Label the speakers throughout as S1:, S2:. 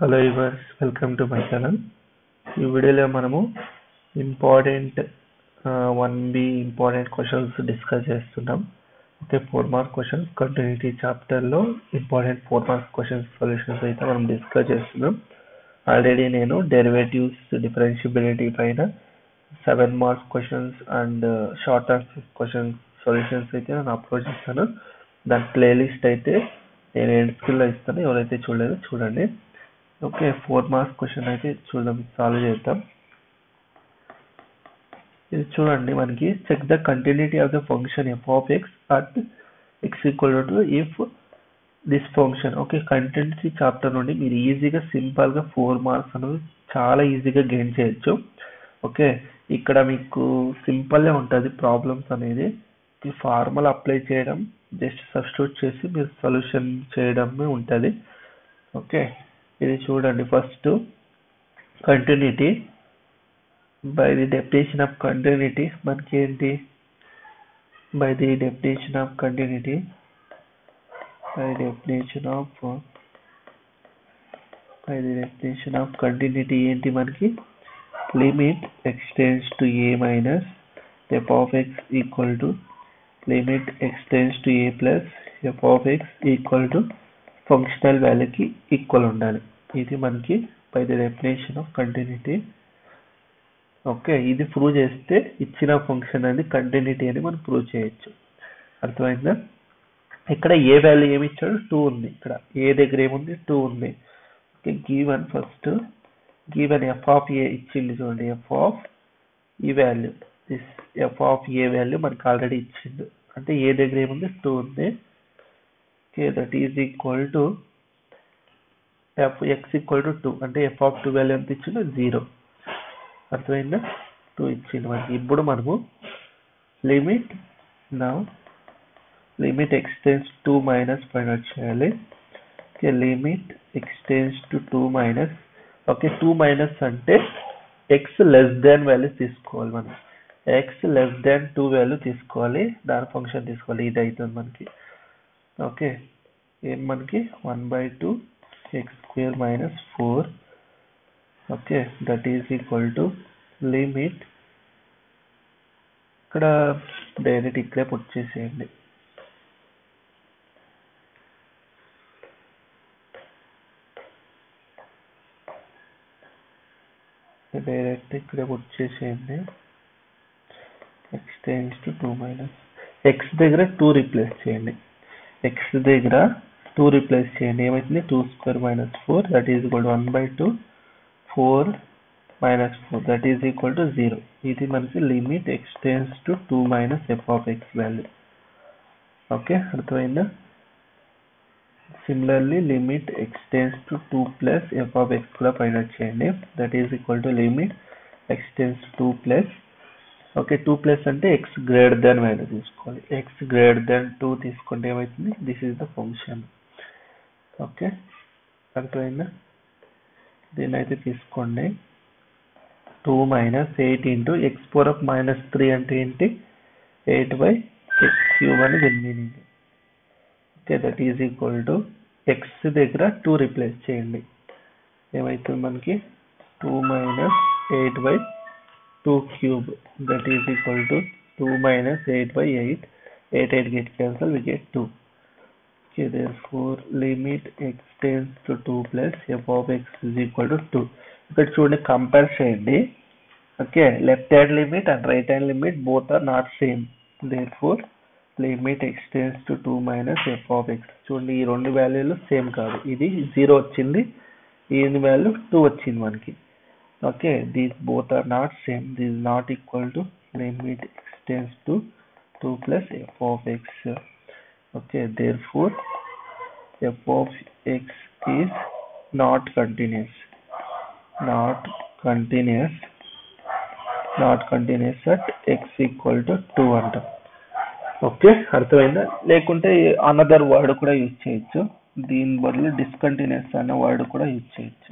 S1: Hello yours welcome to my channel ఈ వీడియోలో మనము important one B important questions discuss చేస్తున్నాం. Okay four mark questions continuity చాప్టర్లో important four marks questions solutions అయితే మనం discuss చేస్తున్నాం. ఆల్రెడీ నేను డెరివేటివ్స్ డిఫరెన్షియబిలిటీ పైన seven marks questions and short answer questions solutions అయితే నేను అప్లోడ్ చేస్తాను. దాని ప్లేలిస్ట్ అయితే నేను ఎండ్ స్కిల్లో ఇస్తాను. ఎవరైతే చూడలేదో చూడండి. ఓకే ఫోర్ మార్క్స్ క్వశ్చన్ అయితే చూద్దాం సాల్వ్ చేద్దాం. ఇది చూడండి మనకి check the continuity of the function f of x at x equal to if this function okay continuity chapter నుండి మీరు ఈజీగా సింపుల్గా ఫోర్ మార్క్స్ అనేది చాలా ఈజీగా గెయిన్ చేయొచ్చు. ఓకే ఇక్కడ మీకు సింపుల్గా ఉంటుంది ప్రాబ్లమ్స్ అనేది. ఈ ఫార్ములా అప్లై చేయడం జస్ట్ సబ్స్టిట్యూట్ చేసి మీరు సొల్యూషన్ చేయడమే ఉంటుంది. Okay. ఇది చూడండి first continuity by the definition of continuity మనకి ఏంటి by the definition of continuity by definition of by the definition of continuity ఏంటి మనకి limit x tends to a minus f of x equal to limit x tends to a plus f of x equal to functional వాల్యూకి equal ఉండాలి. ఇది మనకి by the definition of continuity okay ఇది prove చేస్తే ఇచ్చిన function అనేది continuity అని మనం prove చేయొచ్చు. అర్థమైందా? ఇక్కడ ఏ వాల్యూ ఏమి ఇచ్చాడు? టూ ఉంది ఇక్కడ. ఏ దగ్గర ఏముంది? టూ ఉంది. Okay given first given f of a ఇచ్చింది చూడండి. ఎఫ్ ఆఫ్ ఈ value this f of a value మనకి ఆల్రెడీ ఇచ్చిండు. అంటే ఏ దగ్గర ఏముంది? టూ ఉంది. Okay that is equal to f x equal to two అంటే ఎఫ్ ఆఫ్ టూ వాల్యూ ఎంత ఇచ్చిందో? జీరో అర్థమైందా? టూ ఇచ్చింది మనకి ఇప్పుడు మనము లిమిట్ నా లిమిట్ ఎక్స్టెన్స్ టూ మైనస్ పైన చేయాలి. Okay limit x tends to two minus okay two minus అంటే ఎక్స్ లెస్ దాన్ వాల్యూ తీసుకోవాలి మనం. X less than two value తీసుకోవాలి. దాని ఫంక్షన్ తీసుకోవాలి. ఇది అవుతుంది మనకి. ఓకే. ఏం మనకి one by two x square minus four. Okay that is equal to limit. ఇక్కడ డైరెక్ట్ ఇక్కడే పుట్ చేసేయండి. డైరెక్ట్ ఇక్కడే పుట్ చేసేయండి. X tends to two minus. X దగ్గర టూ రీప్లేస్ చేయండి. ఎక్స్ దగ్గర టూ రీప్లేస్ చేయండి. ఏమవుతుంది two square minus four that is equal to one by two four minus four that is equal to zero ఇది మనకి limit x tends to two minus f of x value okay అర్థమైందా? Similarly limit x tends to two plus f of x కూడా పైన చేయండి. That is equal to limit x tends two plus okay two plus అంటే x greater than value తీసుకోవాలి. X greater than two తీసుకుంటే ఏమవుతుంది? This is the function okay అర్థమైందా? దీన్ని అయితే తీసుకోండి. Two minus eight into x four of minus three అంటే ఏంటి? ఎయిట్ బై ఎక్స్ క్యూబ్ అని దీని meaning okay that is equal to x దగ్గర టూ రిప్లేస్ చేయండి. ఏమవుతుంది మనకి? Two minus eight by two cube that is equal to two minus eight by eight eight eight get cancel we get two okay therefore limit x tends to 2 plus f of x is equal to 2 ఇక్కడ చూడండి compare చేయండి. Okay left hand limit and right hand limit both are not same therefore limit x tends to two minus f of x చూడండి ఈ రెండు వాల్యూలు same కాదు. ఇది zero వచ్చింది ఈ వాల్యూ టూ వచ్చింది మనకి. Okay these both are not same this not equal to limit x tends to two plus f of x okay therefore f of x is not continuous. Not continuous. Not continuous at x equal to 2 అంటాం okay అర్థమైందా? లేకుంటే another word కూడా use చేయొచ్చు. దీని బదులు discontinuous అనే word కూడా use చేయొచ్చు.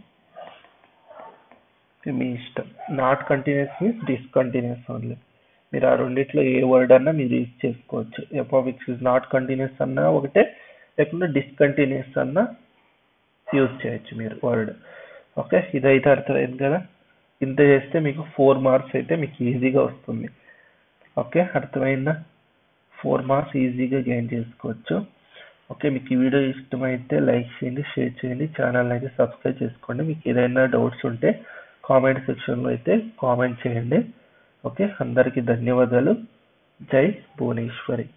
S1: మీ ఇష్టం. Not continuous means discontinuous only మీరు ఆ రెండిట్లో ఏ వర్డ్ అన్నా మీరు యూజ్ చేసుకోవచ్చు. ఎపోవిక్స్ ఇస్ నాట్ కంటిన్యూస్ అన్నా ఒకటే లేకుంటే డిస్కంటిన్యూస్ అన్నా యూజ్ చేయొచ్చు మీరు వర్డ్ ఓకే ఇదైతే అర్థమైంది కదా? ఇంత చేస్తే మీకు ఫోర్ మార్క్స్ అయితే మీకు ఈజీగా వస్తుంది. ఓకే అర్థమైందా? ఫోర్ మార్క్స్ ఈజీగా గెయిన్ చేసుకోవచ్చు. ఓకే మీకు ఈ వీడియో ఇష్టమైతే లైక్ చేయండి షేర్ చేయండి. ఛానల్ అయితే సబ్స్క్రైబ్ చేసుకోండి. మీకు ఏదైనా డౌట్స్ ఉంటే కామెంట్ సెక్షన్లో అయితే కామెంట్ చేయండి. ఓకే? అందరికీ ధన్యవాదాలు. జై భువనేశ్వరి.